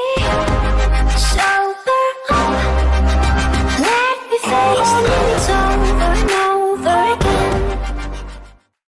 me.